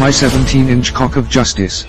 My 17-inch cock of justice.